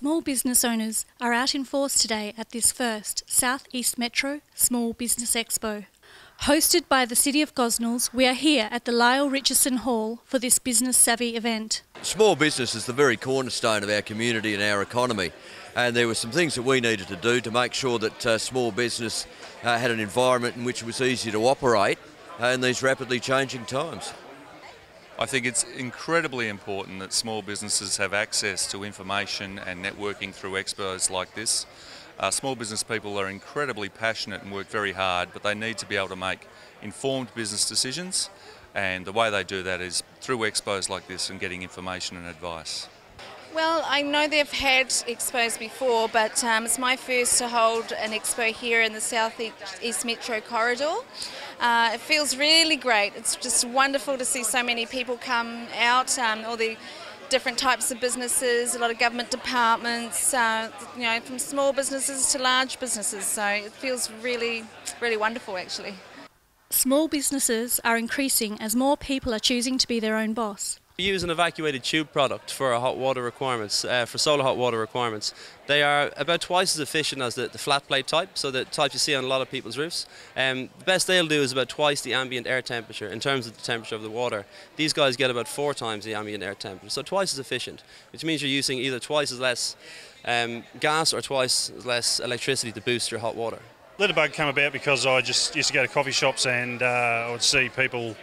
Small business owners are out in force today at this first South East Metro Small Business Expo. Hosted by the City of Gosnells, we are here at the Lyle Richardson Hall for this business savvy event. Small business is the very cornerstone of our community and our economy, and there were some things that we needed to do to make sure that uh, small business uh, had an environment in which it was easy to operate uh, in these rapidly changing times. I think it's incredibly important that small businesses have access to information and networking through expos like this. Uh, small business people are incredibly passionate and work very hard, but they need to be able to make informed business decisions, and the way they do that is through expos like this and getting information and advice. Well, I know they've had expos before, but um, it's my first to hold an expo here in the South East Metro corridor. Uh, it feels really great. It's just wonderful to see so many people come out, um, all the different types of businesses, a lot of government departments, uh, you know, from small businesses to large businesses. So it feels really, really wonderful actually. Small businesses are increasing as more people are choosing to be their own boss. We use an evacuated tube product for our hot water requirements, uh, for solar hot water requirements. They are about twice as efficient as the, the flat plate type, so the type you see on a lot of people's roofs. Um, the best they'll do is about twice the ambient air temperature in terms of the temperature of the water. These guys get about four times the ambient air temperature, so twice as efficient, which means you're using either twice as less um, gas or twice as less electricity to boost your hot water. Litterbug came about because I just used to go to coffee shops and uh, I would see people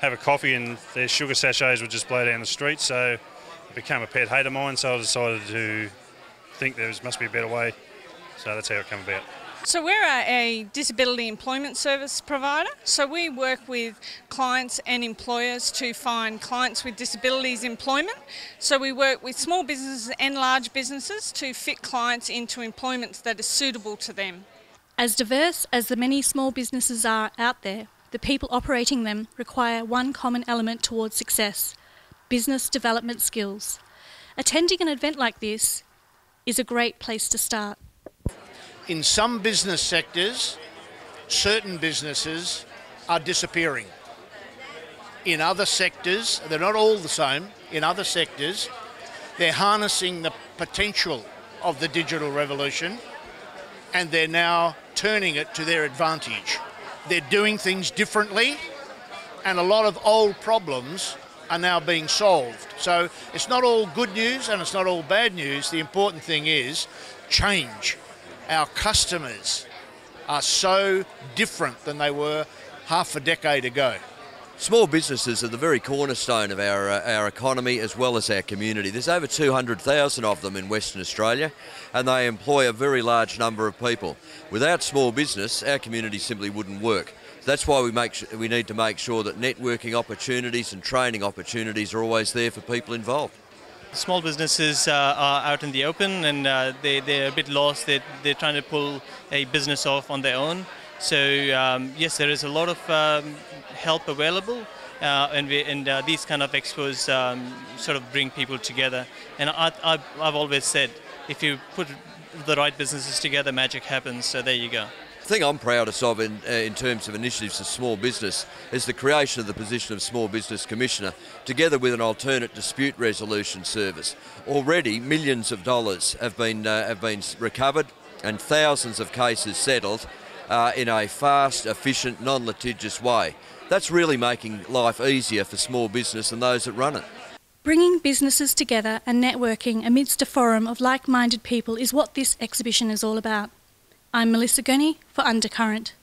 have a coffee and their sugar sachets would just blow down the street. So it became a pet hate of mine. So I decided to think there must be a better way. So that's how it came about. So we're a disability employment service provider. So we work with clients and employers to find clients with disabilities employment. So we work with small businesses and large businesses to fit clients into employments that are suitable to them. As diverse as the many small businesses are out there, the people operating them require one common element towards success business development skills. Attending an event like this is a great place to start. In some business sectors, certain businesses are disappearing. In other sectors, they're not all the same, in other sectors, they're harnessing the potential of the digital revolution and they're now turning it to their advantage. They're doing things differently, and a lot of old problems are now being solved. So it's not all good news and it's not all bad news. The important thing is change. Our customers are so different than they were half a decade ago. Small businesses are the very cornerstone of our, uh, our economy as well as our community. There's over 200,000 of them in Western Australia and they employ a very large number of people. Without small business, our community simply wouldn't work. That's why we, make, we need to make sure that networking opportunities and training opportunities are always there for people involved. Small businesses uh, are out in the open and uh, they, they're a bit lost. They're, they're trying to pull a business off on their own. So um, yes, there is a lot of um, help available, uh, and, we, and uh, these kind of expos um, sort of bring people together. And I, I've always said, if you put the right businesses together, magic happens. So there you go. The thing I'm proudest of in, uh, in terms of initiatives for small business is the creation of the position of Small Business Commissioner, together with an alternate dispute resolution service. Already, millions of dollars have been uh, have been recovered and thousands of cases settled uh, in a fast, efficient, non-litigious way. That's really making life easier for small business and those that run it. Bringing businesses together and networking amidst a forum of like minded people is what this exhibition is all about. I'm Melissa Gurney for Undercurrent.